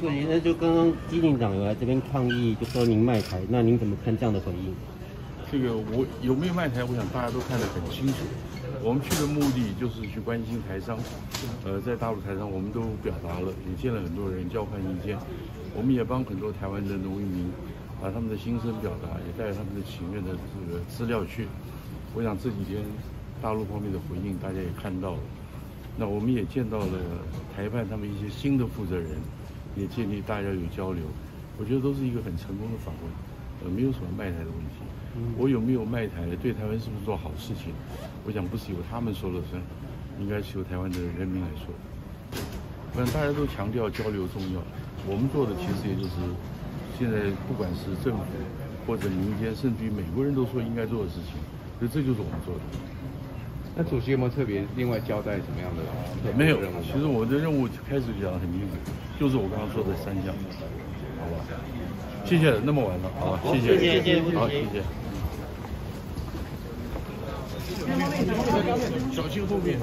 对，那就刚刚基警长有来这边抗议，就说您卖台，那您怎么看这样的回应？这个我有没有卖台，我想大家都看得很清楚。我们去的目的就是去关心台商，呃，在大陆台商我们都表达了，也见了很多人交换意见。我们也帮很多台湾的农民把他们的心声表达，也带着他们的请愿的这个资料去。我想这几天大陆方面的回应大家也看到了。那我们也见到了台办他们一些新的负责人，也建立大家有交流。我觉得都是一个很成功的访问，呃，没有什么卖台的问题。我有没有卖台？对台湾是不是做好事情？我想不是由他们说了算，应该是由台湾的人民来说。反正大家都强调交流重要，我们做的其实也就是现在不管是政府或者民间，甚至于美国人都说应该做的事情，所以这就是我们做的。那主席有没有特别另外交代什么样的？没有，其实我的任务开始讲得很清楚，就是我刚刚说的三项，好吧？谢谢，那么晚了，好，谢谢，谢谢，好，谢谢。小心后面。